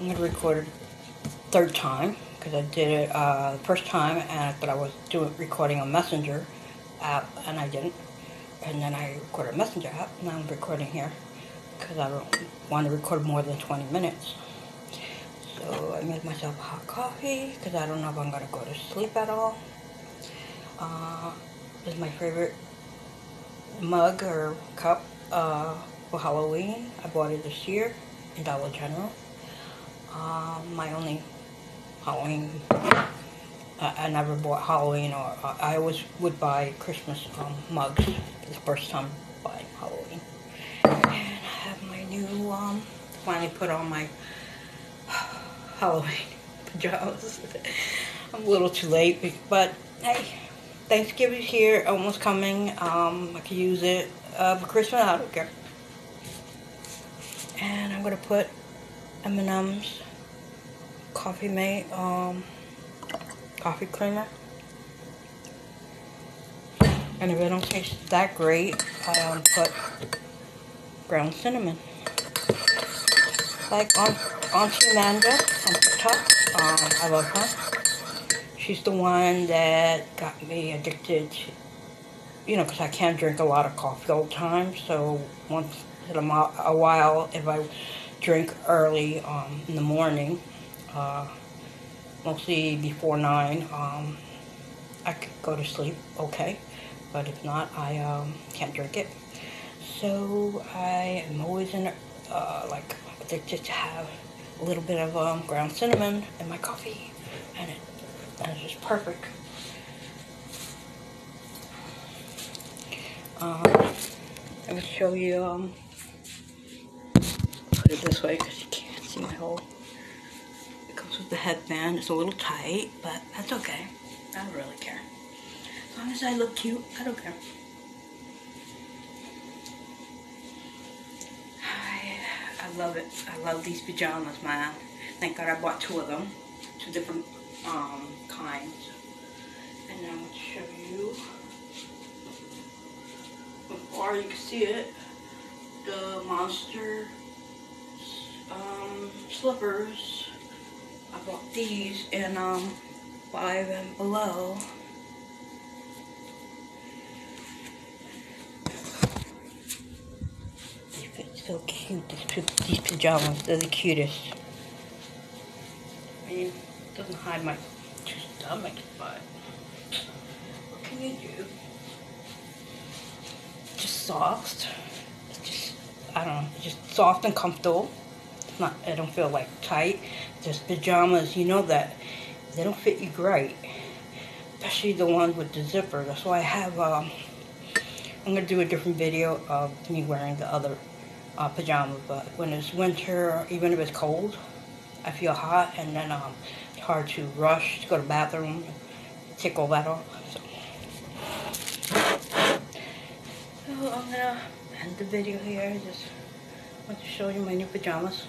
I'm gonna record it third time because I did it uh, the first time and but I was doing recording on Messenger app and I didn't. And then I recorded a Messenger app. Now I'm recording here because I don't want to record more than 20 minutes. So I made myself a hot coffee because I don't know if I'm gonna go to sleep at all. Uh, this is my favorite mug or cup uh, for Halloween. I bought it this year in Dollar General. Um, my only Halloween, I, I never bought Halloween or uh, I always would buy Christmas um, mugs. The first time buying Halloween. And I have my new, um, finally put on my Halloween pajamas. I'm a little too late, but hey, Thanksgiving's here, almost coming. Um, I could use it uh, for Christmas. I don't care. And I'm gonna put M&M's Coffee Mate um, coffee creamer. And if it don't taste that great, I um, put ground cinnamon. Like Aunt, Auntie Amanda on TikTok, um, I love her. She's the one that got me addicted to, you know, because I can't drink a lot of coffee all the time. So once in a, a while, if I drink early um, in the morning, uh, mostly before 9, um, I could go to sleep okay. But if not, I um, can't drink it. So I am always in, uh, like, addicted to have a little bit of um, ground cinnamon in my coffee. And it, and it's just perfect. Um, let me show you, um, put it this way because you can't see my whole with the headband. It's a little tight, but that's okay. I don't really care. As long as I look cute, I don't care. I, I love it. I love these pajamas, man. Thank God I bought two of them. Two different um, kinds. And going to show you. Before you can see it, the Monster um, slippers I bought these in um, five and below. They fit so cute, these, these pajamas. They're the cutest. I mean, it doesn't hide my stomach, but what can you do? Just soft. It's just, I don't know, just soft and comfortable not, I don't feel like tight. Just pajamas, you know that they don't fit you great. Especially the ones with the zipper. That's why I have, um, I'm going to do a different video of me wearing the other uh, pajamas. But when it's winter, even if it's cold, I feel hot and then um, it's hard to rush to go to the bathroom, take all that off. So, so I'm going to end the video here. Just want to show you my new pajamas.